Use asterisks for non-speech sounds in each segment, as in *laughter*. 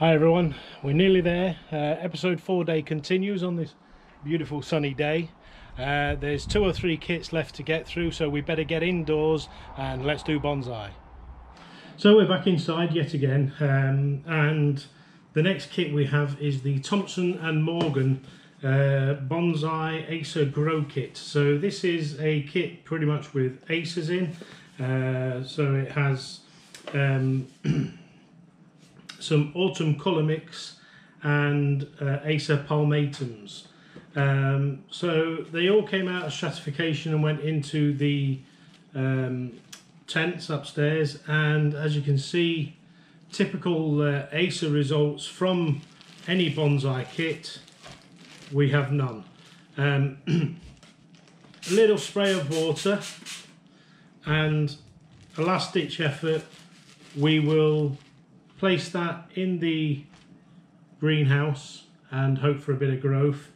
Hi everyone, we're nearly there. Uh, episode 4 day continues on this beautiful sunny day. Uh, there's two or three kits left to get through so we better get indoors and let's do bonsai. So we're back inside yet again um, and the next kit we have is the Thompson and Morgan uh, Bonsai Acer Grow Kit. So this is a kit pretty much with acers in. Uh, so it has um, *clears throat* some autumn colour mix and uh, Acer palmatums. Um, so they all came out of stratification and went into the um, tents upstairs and as you can see typical uh, Acer results from any bonsai kit we have none. Um, *clears throat* a little spray of water and a last ditch effort we will place that in the greenhouse and hope for a bit of growth.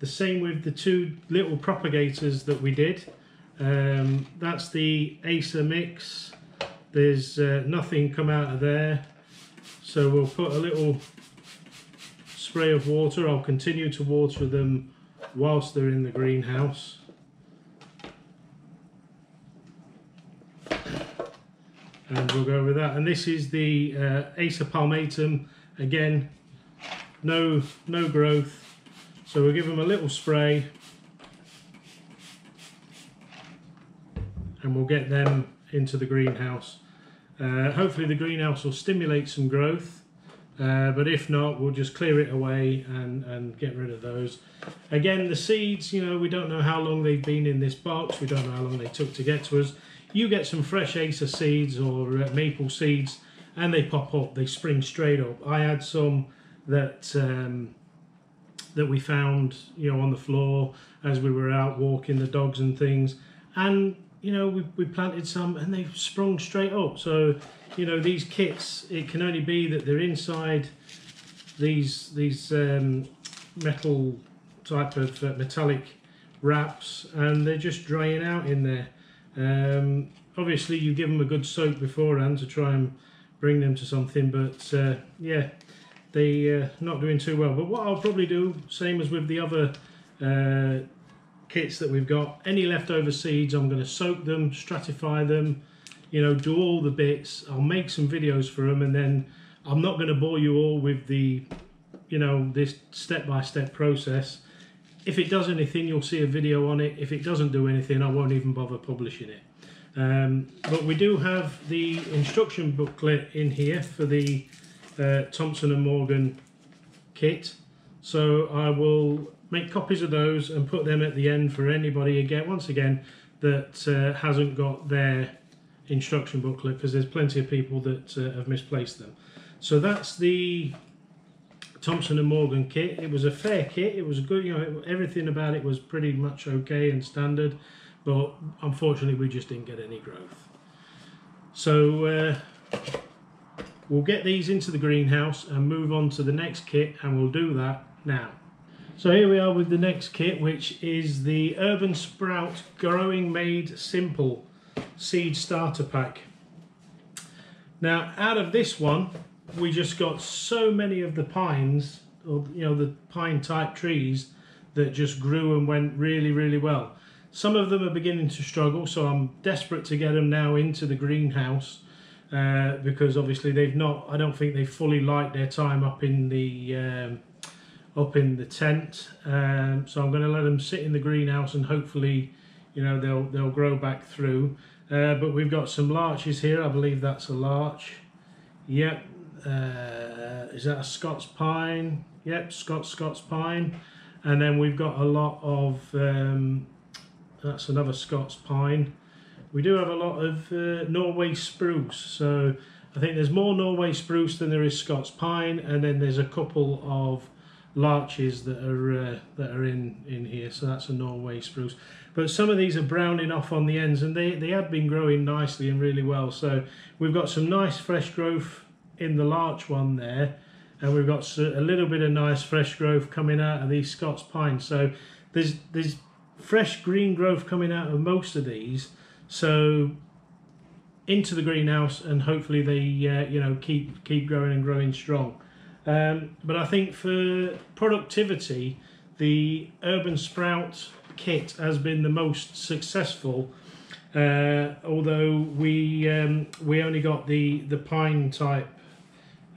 The same with the two little propagators that we did. Um, that's the Acer mix. There's uh, nothing come out of there. So we'll put a little spray of water. I'll continue to water them whilst they're in the greenhouse. And we'll go with that. And this is the uh, Acer palmatum. Again no no growth. So we'll give them a little spray. And we'll get them into the greenhouse. Uh, hopefully the greenhouse will stimulate some growth uh, but if not we'll just clear it away and and get rid of those again the seeds you know we don't know how long they've been in this box we don't know how long they took to get to us you get some fresh Acer seeds or uh, maple seeds and they pop up, they spring straight up. I had some that um, that we found, you know, on the floor as we were out walking the dogs and things. And, you know, we, we planted some and they've sprung straight up. So, you know, these kits, it can only be that they're inside these, these um, metal type of uh, metallic wraps and they're just drying out in there. Um, obviously, you give them a good soak beforehand to try and bring them to something, but uh, yeah, they uh, not doing too well. But what I'll probably do, same as with the other uh, kits that we've got, any leftover seeds, I'm going to soak them, stratify them, you know, do all the bits. I'll make some videos for them, and then I'm not going to bore you all with the, you know, this step-by-step -step process if it does anything, you'll see a video on it. If it doesn't do anything, I won't even bother publishing it. Um, but we do have the instruction booklet in here for the uh, Thompson and Morgan kit. So I will make copies of those and put them at the end for anybody again, once again, that uh, hasn't got their instruction booklet because there's plenty of people that uh, have misplaced them. So that's the Thompson and Morgan kit. It was a fair kit. It was good. You know, everything about it was pretty much okay and standard, but unfortunately, we just didn't get any growth. So uh, we'll get these into the greenhouse and move on to the next kit, and we'll do that now. So here we are with the next kit, which is the Urban Sprout Growing Made Simple Seed Starter Pack. Now, out of this one, we just got so many of the pines, or you know, the pine type trees that just grew and went really, really well. Some of them are beginning to struggle, so I'm desperate to get them now into the greenhouse uh, because obviously they've not. I don't think they fully liked their time up in the um, up in the tent. Um, so I'm going to let them sit in the greenhouse and hopefully, you know, they'll they'll grow back through. Uh, but we've got some larches here. I believe that's a larch. Yep, uh, is that a Scots pine? Yep, Scots Scots pine. And then we've got a lot of, um, that's another Scots pine. We do have a lot of uh, Norway spruce. So I think there's more Norway spruce than there is Scots pine. And then there's a couple of larches that are uh, that are in in here so that's a Norway spruce. But some of these are browning off on the ends and they they have been growing nicely and really well. So we've got some nice fresh growth in the larch one there and we've got a little bit of nice fresh growth coming out of these Scots pines. So there's there's fresh green growth coming out of most of these. So into the greenhouse and hopefully they uh, you know keep keep growing and growing strong Um, but I think for productivity, the Urban Sprout kit has been the most successful. Uh, although we um, we only got the the pine type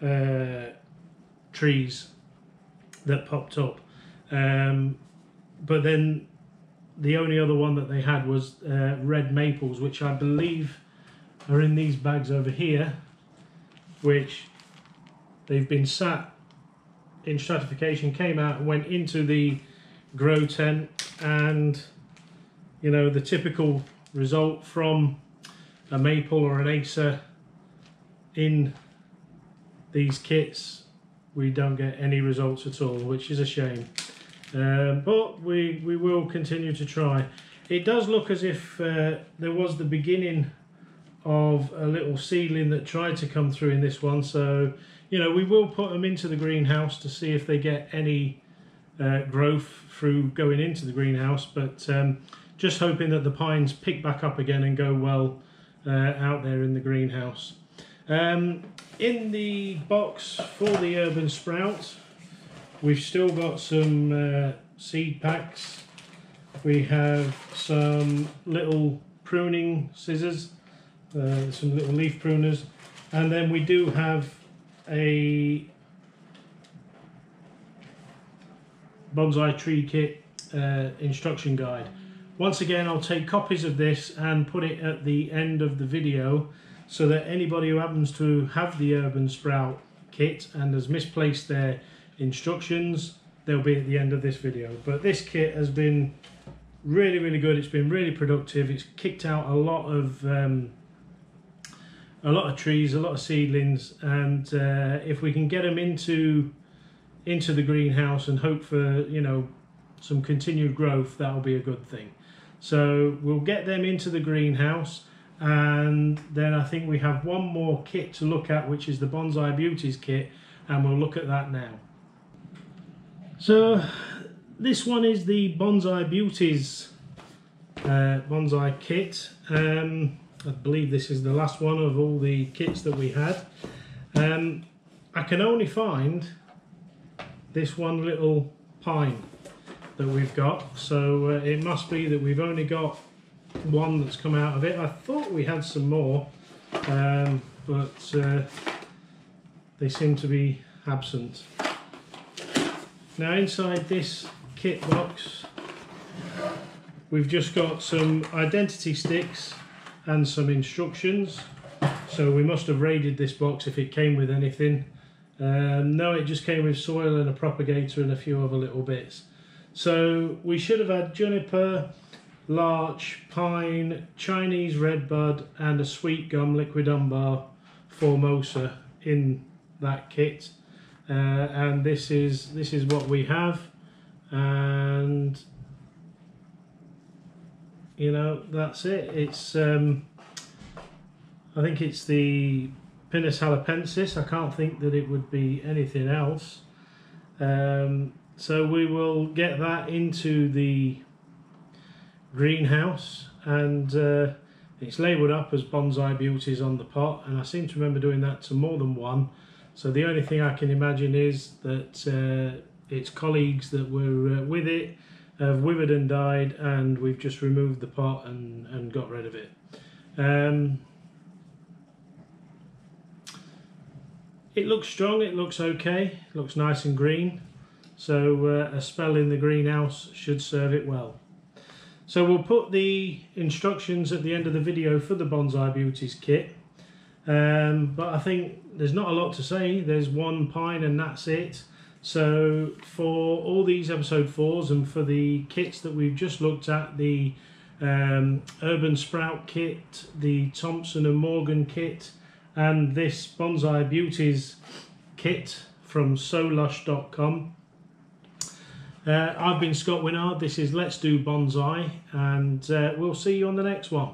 uh, trees that popped up, um, but then the only other one that they had was uh, red maples, which I believe are in these bags over here, which they've been sat in stratification, came out went into the grow tent and you know the typical result from a maple or an acer in these kits we don't get any results at all which is a shame. Um, but we we will continue to try. It does look as if uh, there was the beginning of a little seedling that tried to come through in this one so you know we will put them into the greenhouse to see if they get any uh, growth through going into the greenhouse but um, just hoping that the pines pick back up again and go well uh, out there in the greenhouse. Um, in the box for the urban sprout we've still got some uh, seed packs. We have some little pruning scissors uh, some little leaf pruners and then we do have a bonsai tree kit uh, instruction guide. Once again, I'll take copies of this and put it at the end of the video so that anybody who happens to have the Urban Sprout kit and has misplaced their instructions, they'll be at the end of this video. But this kit has been really, really good. It's been really productive. It's kicked out a lot of um, a lot of trees, a lot of seedlings, and uh, if we can get them into into the greenhouse and hope for you know some continued growth, that'll be a good thing. So we'll get them into the greenhouse and then I think we have one more kit to look at which is the Bonsai Beauties kit and we'll look at that now. So this one is the Bonsai Beauties uh, bonsai kit. Um, I believe this is the last one of all the kits that we had. Um, I can only find this one little pine that we've got. So uh, it must be that we've only got one that's come out of it. I thought we had some more um, but uh, they seem to be absent. Now inside this kit box we've just got some identity sticks and some instructions so we must have raided this box if it came with anything um, no, it just came with soil and a propagator and a few other little bits. So we should have had juniper, larch, pine, Chinese redbud and a sweet gum liquidambar formosa in that kit. Uh, and this is this is what we have and you know that's it it's um, I think it's the Pinus halepensis. I can't think that it would be anything else. Um, so we will get that into the greenhouse and uh, it's labelled up as Bonsai Beauties on the pot and I seem to remember doing that to more than one. So the only thing I can imagine is that uh, its colleagues that were uh, with it have withered and died and we've just removed the pot and, and got rid of it. Um, It looks strong, it looks okay, it looks nice and green. So uh, a spell in the greenhouse should serve it well. So we'll put the instructions at the end of the video for the Bonsai Beauties kit. Um, but I think there's not a lot to say. There's one pine and that's it. So for all these episode fours and for the kits that we've just looked at, the um, Urban Sprout kit, the Thompson and Morgan kit, and this Bonsai Beauties kit from solush.com. Uh, I've been Scott Winard, this is Let's Do Bonsai, and uh, we'll see you on the next one.